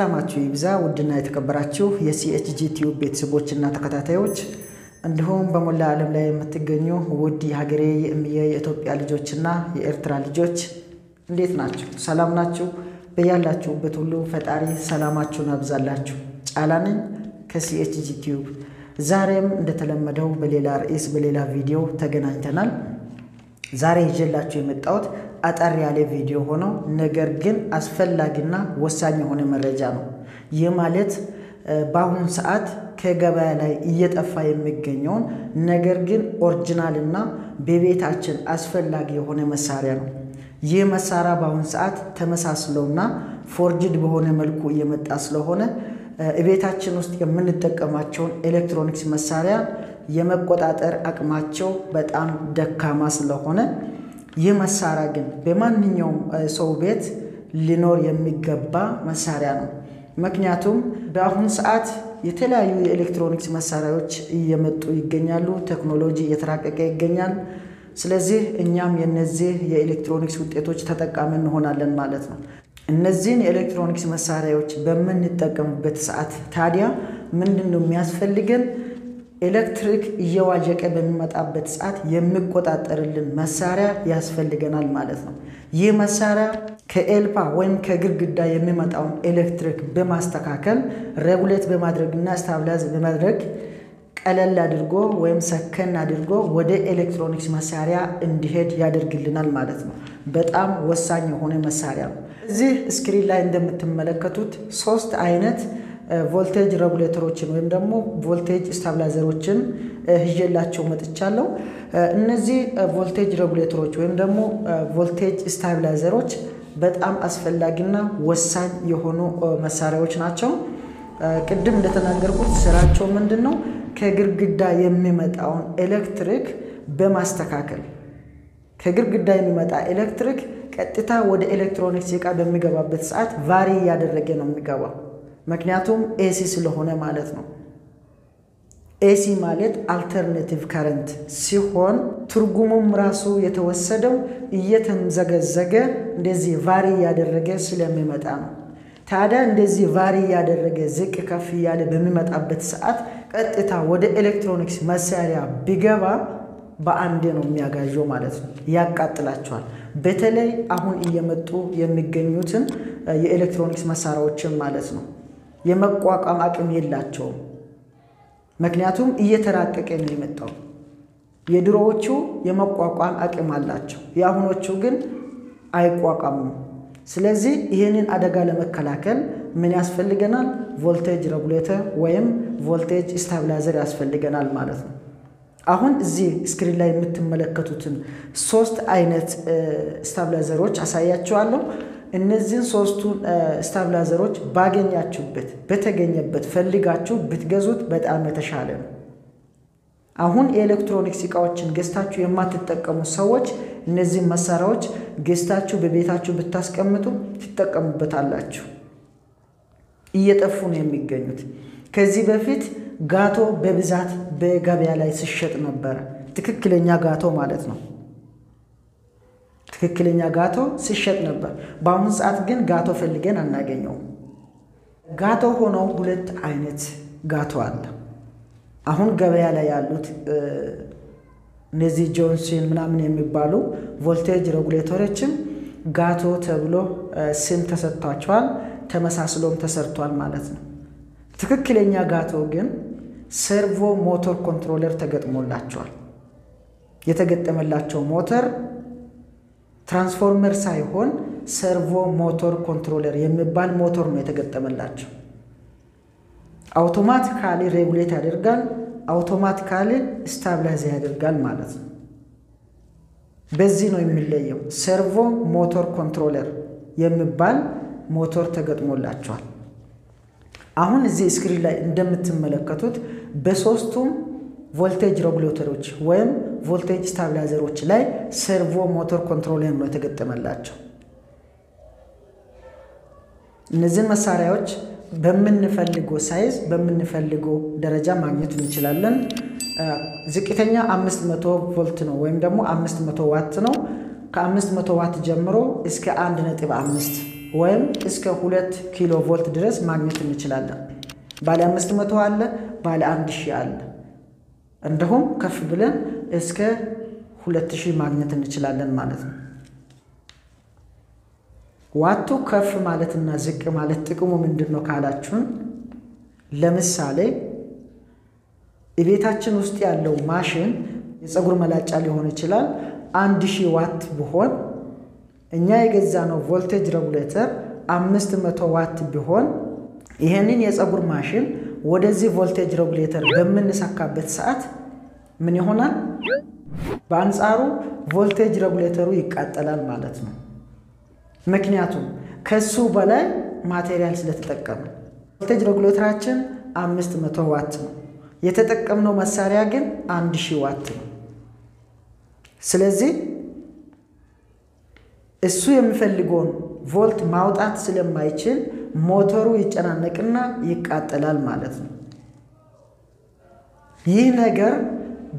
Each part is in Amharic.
ሰላማችሁ ይብዛ ውድና የተከበራችሁ የ CHG Tube ቤተሰቦችና ተከታታዮች እንዲሁም በመላ ዓለም ላይ የምትገኙ ውድ የሀገሬ የእምዬ የኢትዮጵያ ልጆችና የኤርትራ ልጆች እንዴት ናችሁ? ሰላም ናችሁ? በያላችሁበት ሁሉ ፈጣሪ ሰላማችሁን ያብዛላችሁ። ጫላ ነኝ ከ CHG Tube። ዛሬም እንደተለመደው በሌላ ርዕስ በሌላ ቪዲዮ ተገናኝተናል። ዛሬ ይዤላችሁ የመጣሁት አጠር ያለ ቪዲዮ ሆኖ ነገር ግን አስፈላጊና ወሳኝ የሆነ መረጃ ነው። ይህ ማለት በአሁኑ ሰዓት ከገበያ ላይ እየጠፋ የሚገኘውን ነገር ግን original እና በቤታችን አስፈላጊ የሆነ መሳሪያ ነው። ይህ መሳሪያ በአሁኑ ሰዓት ተመሳስለውና forged በሆነ መልኩ እየመጣ ስለሆነ ቤታችን ውስጥ የምንጠቀማቸውን ኤሌክትሮኒክስ መሳሪያ የመቆጣጠር አቅማቸው በጣም ደካማ ስለሆነ ይህ መሳሪያ ግን በማንኛውም ሰው ቤት ሊኖር የሚገባ መሳሪያ ነው። ምክንያቱም በአሁኑ ሰዓት የተለያዩ የኤሌክትሮኒክስ መሳሪያዎች እየመጡ ይገኛሉ። ቴክኖሎጂ እየተራቀቀ ይገኛል። ስለዚህ እኛም የነዚህ የኤሌክትሮኒክስ ውጤቶች ተጠቃሚ እንሆናለን ማለት ነው። እነዚህን የኤሌክትሮኒክስ መሳሪያዎች በምንጠቀምበት ሰዓት ታዲያ ምንድን ነው የሚያስፈልገን? ኤሌክትሪክ እየዋዠቀ በሚመጣበት ሰዓት የሚቆጣጠርልን መሳሪያ ያስፈልገናል ማለት ነው። ይህ መሳሪያ ከኤልፓ ወይም ከግድግዳ የሚመጣውን ኤሌክትሪክ በማስተካከል regulate በማድረግና stabilize በማድረግ ቀለል አድርጎ ወይም ሰከን አድርጎ ወደ ኤሌክትሮኒክስ መሳሪያ እንዲሄድ ያደርግልናል ማለት ነው። በጣም ወሳኝ የሆነ መሳሪያ ነው። እዚህ screen ላይ እንደምትመለከቱት ሶስት አይነት voltage regulator ኦችን ወይም ደግሞ voltage stabilizer ኦችን ይዤላችሁ መጥቻለሁ። እነዚህ voltage regulator ኦች ወይም ደግሞ voltage stabilizer ኦች በጣም አስፈላጊና ወሳኝ የሆኑ መሳሪያዎች ናቸው። ቅድም እንደተናገርኩት ስራቸው ምንድን ነው? ከግድግዳ የሚመጣውን ኤሌክትሪክ በማስተካከል ከግድግዳ የሚመጣ ኤሌክትሪክ ቀጥታ ወደ ኤሌክትሮኒክስ ዕቃ በሚገባበት ሰዓት vary እያደረገ ነው የሚገባው። ምክንያቱም AC ስለሆነ ማለት ነው። AC ማለት alternative current ሲሆን ትርጉሙም ራሱ የተወሰደው እየተምዘገዘገ እንደዚህ vary እያደረገ ስለሚመጣ ነው። ታዲያ እንደዚህ vary እያደረገ ዝቅ ከፍ እያለ በሚመጣበት ሰዓት ቀጥታ ወደ ኤሌክትሮኒክስ መሳሪያ ቢገባ በአንዴ ነው የሚያጋዠው ማለት ነው። ያቃጥላቸዋል። በተለይ አሁን እየመጡ የሚገኙትን የኤሌክትሮኒክስ መሳሪያዎችን ማለት ነው የመቋቋም አቅም የላቸውም። ምክንያቱም እየተራቀቀ ነው የመጣው። የድሮዎቹ የመቋቋም አቅም አላቸው፣ የአሁኖቹ ግን አይቋቋሙም። ስለዚህ ይህንን አደጋ ለመከላከል ምን ያስፈልገናል? voltage regulator ወይም voltage stabilizer ያስፈልገናል ማለት ነው። አሁን እዚህ screen ላይ የምትመለከቱትን ሶስት አይነት stabilizer ኦች አሳያችኋለሁ። እነዚህን ሶስቱን stabilizer ኦች ባገኛችሁበት በተገኘበት ፈልጋችሁ ብትገዙት በጣም የተሻለ ነው። አሁን የኤሌክትሮኒክስ እቃዎችን ገዝታችሁ የማትጠቀሙ ሰዎች እነዚህን መሳሪያዎች ገዝታችሁ በቤታችሁ ብታስቀምጡ ትጠቀሙበታላችሁ። እየጠፉ ነው የሚገኙት። ከዚህ በፊት ጋቶ በብዛት በገበያ ላይ ሲሸጥ ነበረ። ትክክለኛ ጋቶ ማለት ነው። ትክክለኛ ጋቶ ሲሸጥ ነበር። በአሁኑ ሰዓት ግን ጋቶ ፈልገን አናገኘውም። ጋቶ ሆነው ሁለት አይነት ጋቶ አለ። አሁን ገበያ ላይ ያሉት እነዚህ ጆንሲን ምናምን የሚባሉ voltage regulator ኦችም ጋቶ ተብሎ ስም ተሰጥቷቸዋል። ተመሳስሎም ተሰርቷል ማለት ነው። ትክክለኛ ጋቶ ግን servo motor controller ተገጥሞላቸዋል። የተገጠመላቸው ሞተር ትራንስፎርመር ሳይሆን servo motor controller የሚባል ሞተር ነው የተገጠመላቸው። automatically regulate ያደርጋል፣ automatically stabilize ያደርጋል ማለት ነው። በዚህ ነው የሚለየው። servo motor controller የሚባል ሞተር ተገጥሞላቸዋል። አሁን እዚህ screen ላይ እንደምትመለከቱት በሶስቱም voltage regulator ኦች ወይም voltage stabilizer ኦች ላይ servo motor controller ነው የተገጠመላቸው። እነዚህን መሳሪያዎች በምንፈልገው size በምንፈልገው ደረጃ ማግኘት እንችላለን። ዝቅተኛ አምስት መቶ ቮልት ነው ወይም ደግሞ አምስት መቶ ዋት ነው። ከአምስት መቶ ዋት ጀምሮ እስከ አንድ ነጥብ አምስት ወይም እስከ ሁለት ኪሎ ቮልት ድረስ ማግኘት እንችላለን። ባለ አምስት መቶ አለ፣ ባለ አንድ ሺህ አለ። እንዲሁም ከፍ ብለን እስከ ሁለት ሺህ ማግኘት እንችላለን ማለት ነው። ዋቱ ከፍ ማለትና ዝቅ ማለት ጥቅሙ ምንድን ነው ካላችሁን፣ ለምሳሌ የቤታችን ውስጥ ያለው ማሽን የፀጉር መላጫ ሊሆን ይችላል። አንድ ሺህ ዋት ቢሆን እኛ የገዛነው voltage regulator አምስት መቶ ዋት ቢሆን ይህንን የፀጉር ማሽን ወደዚህ voltage regulator በምንሰካበት ሰዓት ምን ይሆናል? በአንጻሩ voltage regulator ኡ ይቃጠላል ማለት ነው። ምክንያቱም ከሱ በላይ material ስለተጠቀመ voltage regulator ኣችን አምስት መቶ ዋት ነው። የተጠቀምነው መሳሪያ ግን አንድ ሺህ ዋት ነው። ስለዚህ እሱ የሚፈልገውን ቮልት ማውጣት ስለማይችል ሞተሩ ይጨናነቅና ይቃጠላል ማለት ነው። ይህ ነገር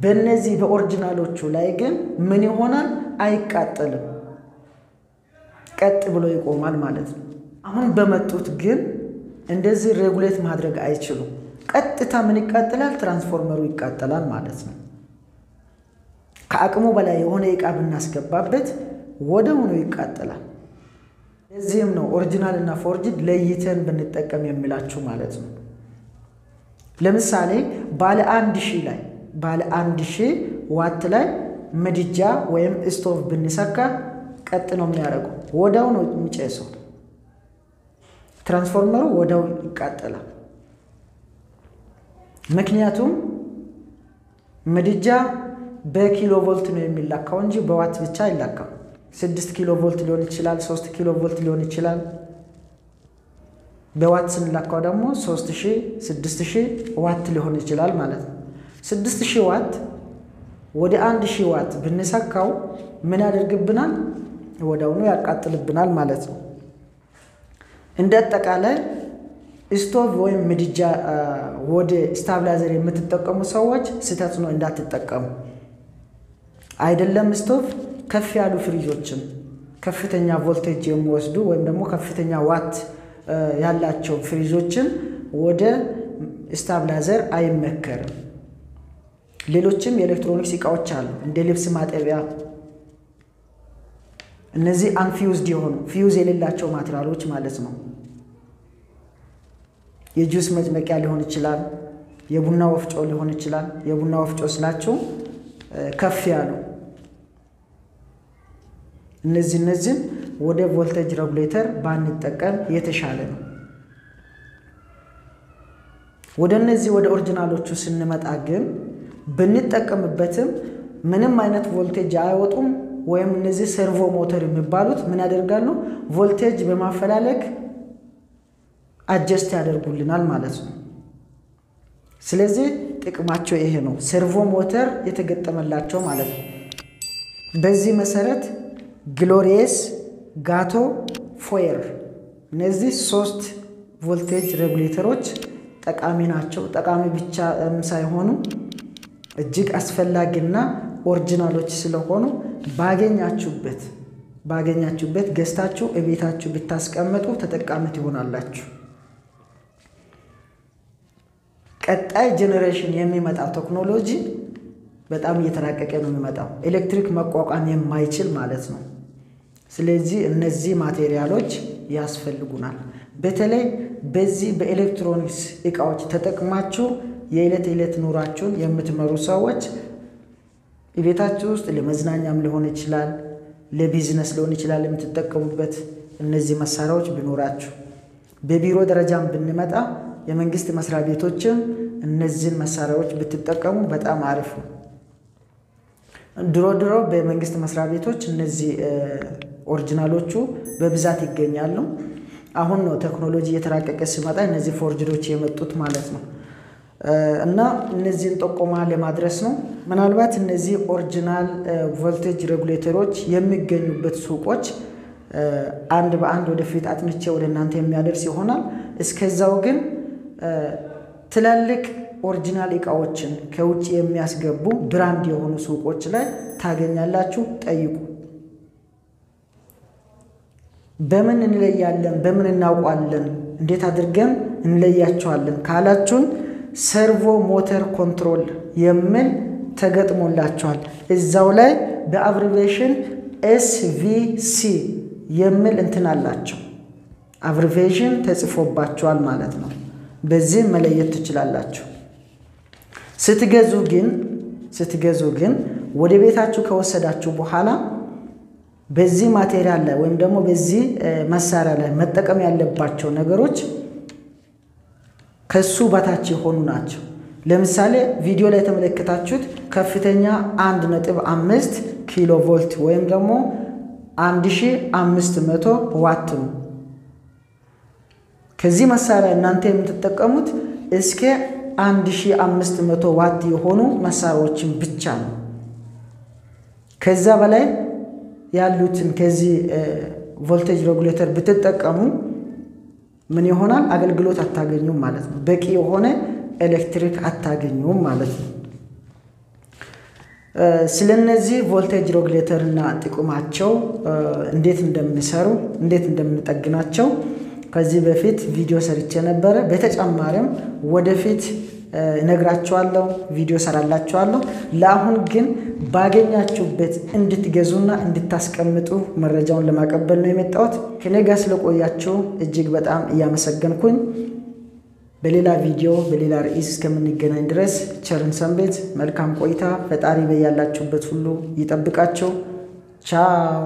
በእነዚህ በ original ኦቹ ላይ ግን ምን ይሆናል? አይቃጠልም። ቀጥ ብሎ ይቆማል ማለት ነው። አሁን በመጡት ግን እንደዚህ regulate ማድረግ አይችሉም። ቀጥታ ምን ይቃጠላል? ትራንስፎርመሩ ይቃጠላል ማለት ነው። ከአቅሙ በላይ የሆነ ዕቃ ብናስገባበት ወዲያውኑ ይቃጠላል። ለዚህም ነው original እና forged ለይተን ብንጠቀም የምላችሁ ማለት ነው። ለምሳሌ ባለ አንድ ሺህ ላይ ባለ አንድ ሺህ ዋት ላይ ምድጃ ወይም ስቶቭ ብንሰካ ቀጥ ነው የሚያደርገው፣ ወዲያው ነው የሚጨሰው። ትራንስፎርመሩ ወዲያው ይቃጠላል። ምክንያቱም ምድጃ በኪሎ ቮልት ነው የሚላካው እንጂ በዋት ብቻ አይላካም። ስድስት ኪሎ ቮልት ሊሆን ይችላል፣ ሶስት ኪሎ ቮልት ሊሆን ይችላል። በዋት ስንላካው ደግሞ ሶስት ሺህ ስድስት ሺህ ዋት ሊሆን ይችላል ማለት ነው። ስድስት ሺህ ዋት ወደ አንድ ሺህ ዋት ብንሰካው ምን ያደርግብናል? ወዲያውኑ ያቃጥልብናል ማለት ነው። እንደ አጠቃላይ ስቶቭ ወይም ምድጃ ወደ stabilizer የምትጠቀሙ ሰዎች ስህተት ነው፣ እንዳትጠቀሙ። አይደለም ስቶቭ ከፍ ያሉ ፍሪጆችን ከፍተኛ ቮልቴጅ የሚወስዱ ወይም ደግሞ ከፍተኛ ዋት ያላቸው ፍሪጆችን ወደ stabilizer አይመከርም። ሌሎችም የኤሌክትሮኒክስ እቃዎች አሉ፣ እንደ ልብስ ማጠቢያ። እነዚህ unfused የሆኑ ፊውዝ የሌላቸው material ኦች ማለት ነው። የጁስ መጭመቂያ ሊሆን ይችላል፣ የቡና ወፍጮ ሊሆን ይችላል። የቡና ወፍጮ ስላቸው ከፍ ያሉ እነዚህ እነዚህም ወደ voltage regulator ባንጠቀም የተሻለ ነው። ወደ እነዚህ ወደ original ኦቹ ስንመጣ ግን ብንጠቀምበትም ምንም አይነት ቮልቴጅ አያወጡም። ወይም እነዚህ servo motor የሚባሉት ምን ያደርጋሉ? ቮልቴጅ በማፈላለግ adjust ያደርጉልናል ማለት ነው። ስለዚህ ጥቅማቸው ይሄ ነው፣ servo motor የተገጠመላቸው ማለት ነው። በዚህ መሰረት ግሎሪየስ፣ ጋቶ፣ ፎየር እነዚህ ሶስት voltage regulator ኦች ጠቃሚ ናቸው። ጠቃሚ ብቻ ሳይሆኑ እጅግ አስፈላጊና original ኦች ስለሆኑ ባገኛችሁበት ባገኛችሁበት ገዝታችሁ እቤታችሁ ብታስቀምጡ ተጠቃሚ ትሆናላችሁ። ቀጣይ generation የሚመጣው ቴክኖሎጂ በጣም እየተራቀቀ ነው የሚመጣው፣ ኤሌክትሪክ መቋቋም የማይችል ማለት ነው። ስለዚህ እነዚህ material ኦች ያስፈልጉናል። በተለይ በዚህ በኤሌክትሮኒክስ እቃዎች ተጠቅማችሁ የዕለት ዕለት ኑሯችሁን የምትመሩ ሰዎች የቤታችሁ ውስጥ ለመዝናኛም ሊሆን ይችላል፣ ለቢዝነስ ሊሆን ይችላል የምትጠቀሙበት እነዚህ መሳሪያዎች ቢኖራችሁ። በቢሮ ደረጃም ብንመጣ የመንግስት መስሪያ ቤቶችም እነዚህን መሳሪያዎች ብትጠቀሙ በጣም አሪፍ ነው። ድሮ ድሮ በመንግስት መስሪያ ቤቶች እነዚህ original ኦቹ በብዛት ይገኛሉ። አሁን ነው ቴክኖሎጂ እየተራቀቀ ሲመጣ እነዚህ forged ኦች የመጡት ማለት ነው። እና እነዚህን ጠቆማ ለማድረስ ነው። ምናልባት እነዚህ original voltage regulator ኦች የሚገኙበት ሱቆች አንድ በአንድ ወደፊት አጥንቼ ወደ እናንተ የሚያደርስ ይሆናል። እስከዛው ግን ትላልቅ original እቃዎችን ከውጭ የሚያስገቡ brand የሆኑ ሱቆች ላይ ታገኛላችሁ። ጠይቁ። በምን እንለያለን? በምን እናውቋለን? እንዴት አድርገን እንለያቸዋለን ካላችሁን servo motor control የሚል ተገጥሞላቸዋል። እዛው ላይ በ abbreviation SVC የሚል እንትን አላቸው። abbreviation ተጽፎባቸዋል ማለት ነው። በዚህ መለየት ትችላላችሁ። ስትገዙ ግን ስትገዙ ግን ወደ ቤታችሁ ከወሰዳችሁ በኋላ በዚህ material ላይ ወይም ደግሞ በዚህ መሳሪያ ላይ መጠቀም ያለባቸው ነገሮች ከሱ በታች የሆኑ ናቸው። ለምሳሌ ቪዲዮ ላይ የተመለከታችሁት ከፍተኛ አንድ ነጥብ አምስት ኪሎ ቮልት ወይም ደግሞ አንድ ሺ አምስት መቶ ዋት ነው። ከዚህ መሳሪያ እናንተ የምትጠቀሙት እስከ አንድ ሺ አምስት መቶ ዋት የሆኑ መሳሪያዎችን ብቻ ነው። ከዛ በላይ ያሉትን ከዚህ voltage regulator ብትጠቀሙ ምን ይሆናል? አገልግሎት አታገኙም ማለት ነው። በቂ የሆነ ኤሌክትሪክ አታገኙም ማለት ነው። ስለነዚህ voltage regulator እና ጥቅማቸው እንዴት እንደምንሰሩ እንዴት እንደምንጠግናቸው ከዚህ በፊት ቪዲዮ ሰርቼ ነበረ። በተጨማሪም ወደፊት እነግራችኋለሁ፣ ቪዲዮ ሰራላችኋለሁ። ለአሁን ግን ባገኛችሁበት እንድትገዙና እንድታስቀምጡ መረጃውን ለማቀበል ነው የመጣሁት። ከኔ ጋር ስለቆያችሁ እጅግ በጣም እያመሰገንኩኝ በሌላ ቪዲዮ በሌላ ርዕስ እስከምንገናኝ ድረስ ቸርን ሰንቤት፣ መልካም ቆይታ። ፈጣሪ በያላችሁበት ሁሉ ይጠብቃቸው። ቻው።.